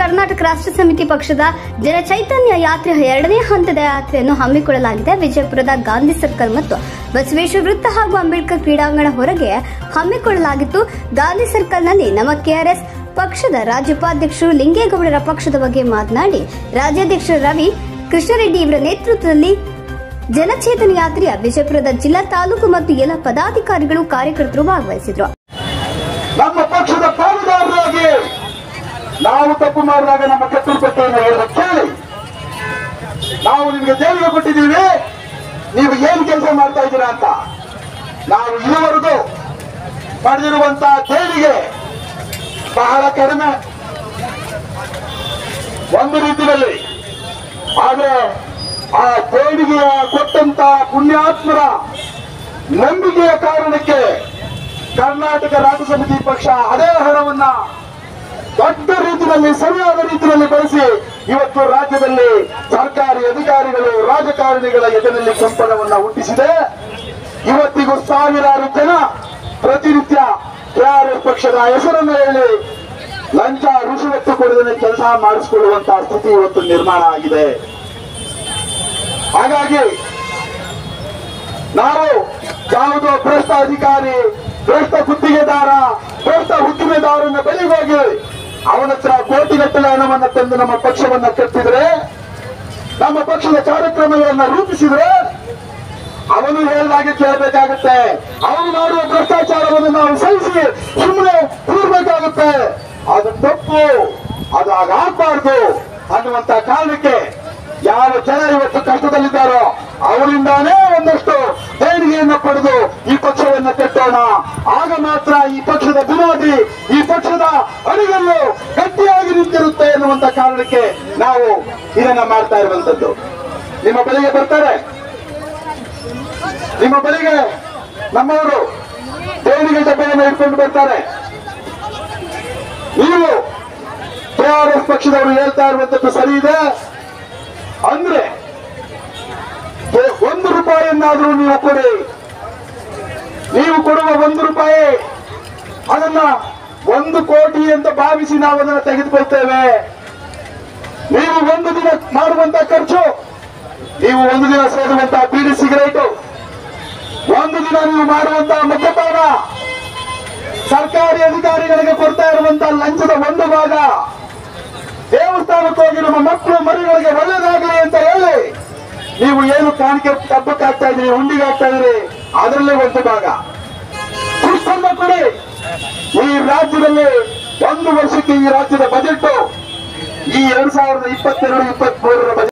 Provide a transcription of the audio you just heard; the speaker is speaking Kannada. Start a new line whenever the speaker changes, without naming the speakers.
ಕರ್ನಾಟಕ ರಾಷ್ಟ್ರ ಸಮಿತಿ ಪಕ್ಷದ ಜನಚೈತನ್ಯ ಯಾತ್ರೆ ಎರಡನೇ ಹಂತದ ಯಾತ್ರೆಯನ್ನು ಹಮ್ಮಿಕೊಳ್ಳಲಾಗಿದೆ. ವಿಜಯಪುರದ ಗಾಂಧಿ ಸರ್ಕಲ್ ಮತ್ತು ಬಸವೇಶ್ವರ ವೃತ್ತ ಹಾಗೂ ಅಂಬೇಡ್ಕರ್ ಕ್ರೀಡಾಂಗಣ ಹೊರಗೆ ಹಮ್ಮಿಕೊಳ್ಳಲಾಗಿತ್ತು ಗಾಂಧಿ ಸರ್ಕಲ್ನಲ್ಲಿ ನಮ್ಮ ಕೆಆರ್ಎಸ್ ಪಕ್ಷದ ರಾಜ್ಯ ಉಪಾಧ್ಯಕ್ಷರು ಲಿಂಗೇಗೌಡರ ಪಕ್ಷದ ಬಗ್ಗೆ ಮಾತನಾಡಿ, ರಾಜ್ಯಾಧ್ಯಕ್ಷ ರವಿ ಕೃಷ್ಣರೆಡ್ಡಿ ಇವರ ನೇತೃತ್ವದಲ್ಲಿ ಜನಚೇತನ ಯಾತ್ರೆಯ ವಿಜಯಪುರದ ಜಿಲ್ಲಾ ತಾಲೂಕು ಮತ್ತು ಎಲ್ಲ ಪದಾಧಿಕಾರಿಗಳು ಕಾರ್ಯಕರ್ತರು ಭಾಗವಹಿಸಿದರು.
ನಾವು ತಪ್ಪು ಮಾಡಿದಾಗ ನಮ್ಮ ಕಟ್ಟುಪಟ್ಟೆಯನ್ನು ಹೇಳುವ ಕೇಳಿ. ನಾವು ನಿಮಗೆ ಜೈಲಿಗೆ ಕೊಟ್ಟಿದ್ದೀವಿ. ನೀವು ಏನ್ ಕೆಲಸ ಮಾಡ್ತಾ ಇದ್ದೀರಾ ಅಂತ. ನಾವು ಇಲ್ಲಿವರೆಗೂ ಪಡೆದಿರುವಂತಹ ದೇವಿಗೆ ಬಹಳ ಕಡಿಮೆ. ಒಂದು ರೀತಿಯಲ್ಲಿ. ಆದ್ರೆ ಆ ದೇವಿಗೆ ಕೊಟ್ಟಂತ ಪುಣ್ಯಾತ್ಮರ ನಂಬಿಕೆಯ ಕಾರಣಕ್ಕೆ ಕರ್ನಾಟಕ ರಾಜ್ಯ ಸಮಿತಿ ಪಕ್ಷ ಅದೇ ಹಣವನ್ನ ದೊಡ್ಡ ರೀತಿಯಲ್ಲಿ, ಸರಿಯಾದ ರೀತಿಯಲ್ಲಿ ಬಳಸಿ ಇವತ್ತು ರಾಜ್ಯದಲ್ಲಿ ಸರ್ಕಾರಿ ಅಧಿಕಾರಿಗಳು, ರಾಜಕಾರಣಿಗಳ ಎದುರಲ್ಲಿ ಕಂಪನವನ್ನ ಹುಟ್ಟಿಸಿದೆ. ಇವತ್ತಿಗೂ ಸಾವಿರಾರು ಜನ ಪ್ರತಿನಿತ್ಯ ಕೆಆರ್ಎಸ್ ಪಕ್ಷದ ಹೆಸರನ್ನು ಹೇಳಿ ಲಂಚ ರುಷಿವತ್ತು ಕೊಡದೇ ಕೆಲಸ ಮಾಡಿಸಿಕೊಳ್ಳುವಂತಹ ಸ್ಥಿತಿ ಇವತ್ತು ನಿರ್ಮಾಣ ಆಗಿದೆ. ಹಾಗಾಗಿ ನಾವು ಯಾವುದೋ ಭ್ರಷ್ಟ ಅಧಿಕಾರಿ ಭ್ರಷ್ಟ ಗುತ್ತಿಗೆದಾರ, ಭ್ರಷ್ಟ ಉದ್ದಿಮೆದಾರನ ಬಳಿ ಹೋಗಿ ಅವನ ಹತ್ರ ಕೋಟಿಗಟ್ಟಲೆ ಹಣವನ್ನ ತಂದು ನಮ್ಮ ಪಕ್ಷವನ್ನ ಕಟ್ಟಿದ್ರೆ, ನಮ್ಮ ಪಕ್ಷದ ಕಾರ್ಯಕ್ರಮಗಳನ್ನ ರೂಪಿಸಿದ್ರೆ ಅವನು ಹೇಳಿದಾಗೆ ಕೇಳಬೇಕಾಗುತ್ತೆ. ಅವನು ಮಾಡುವ ಭ್ರಷ್ಟಾಚಾರವನ್ನು ನಾವು ಸಹಿಸಿ ಸುಮ್ಮನೆ ಕೂರ್ಬೇಕಾಗುತ್ತೆ. ಅದು ತಪ್ಪು, ಅದು ಆಗಬಾರ್ದು ಅನ್ನುವಂತ ಕಾರಣಕ್ಕೆ ಯಾವ ಜನ ಇವತ್ತು ಕಷ್ಟದಲ್ಲಿದ್ದಾರೋ ಅವರಿಂದಾನೇ ಒಂದಷ್ಟು ಆಗ ಮಾತ್ರ ಈ ಪಕ್ಷದ ವಿರೋಧಿ, ಈ ಪಕ್ಷದ ಅಡಿಗಲ್ಲು ಗಟ್ಟಿಯಾಗಿ ನಿಂತಿರುತ್ತೆ ಎನ್ನುವಂತ ಕಾರಣಕ್ಕೆ ನಾವು ಇದನ್ನ ಮಾಡ್ತಾ ಇರುವಂತದ್ದು. ನಿಮ್ಮ ಬಳಿಗೆ ಬರ್ತಾರೆ. ನಿಮ್ಮ ಬಳಿಗೆ ನಮ್ಮವರು ದೇಣಿಗೆ ಡಬ್ಬೆಯನ್ನು ಇಟ್ಕೊಂಡು ಬರ್ತಾರೆ. ನೀವು ಕೆಆರ್ಎಸ್ ಪಕ್ಷದವರು ಹೇಳ್ತಾ ಇರುವಂತದ್ದು ಸರಿ ಇದೆ. ಅಂದ್ರೆ ಒಂದು ರೂಪಾಯಿಯನ್ನಾದ್ರೂ ನೀವು ಕೊಡಿ. ನೀವು ಕೊಡುವ ಒಂದು ರೂಪಾಯಿ ಅದನ್ನ ಒಂದು ಕೋಟಿ ಅಂತ ಭಾವಿಸಿ ನಾವು ಅದನ್ನು ತೆಗೆದುಕೊಳ್ತೇವೆ. ನೀವು ಒಂದು ದಿನ ಮಾಡುವಂತ ಖರ್ಚು, ನೀವು ಒಂದು ದಿನ ಸೇರುವಂತಹ ಬೀಡಿ ಸಿಗರೇಟು, ಒಂದು ದಿನ ನೀವು ಮಾಡುವಂತಹ ಮದ್ಯಪಾನ ಸರ್ಕಾರಿ ಅಧಿಕಾರಿಗಳಿಗೆ ಕೊಡ್ತಾ ಇರುವಂತಹ ಲಂಚದ ಒಂದು ಭಾಗ. ದೇವಸ್ಥಾನಕ್ಕೆ ಹೋಗಿ ನಮ್ಮ ಮಕ್ಕಳು ಮರಿಗಳಿಗೆ ಒಳ್ಳೆಯದಾಗಲಿ ಅಂತ ಹೇಳಿ ನೀವು ಏನು ಕಾಣಿಕೆ ಹಬ್ಬಕ್ಕಾಗ್ತಾ ಇದ್ರಿ ಹುಂಡಿಗೆ ಆಗ್ತಾ ಇದ್ರಿ ಅದರಲ್ಲೇ ಒಂದು ಭಾಗ. ಶಿಸ್ತನ್ನ ಈ ರಾಜ್ಯದಲ್ಲಿ ಒಂದು ವರ್ಷಕ್ಕೆ ಈ ರಾಜ್ಯದ ಬಜೆಟ್ ಈ ಎರಡ್ ಸಾವಿರದ ಇಪ್ಪತ್ತೆರಡು ಇಪ್ಪತ್ತ್ ಮೂರರ ಬಜೆಟ್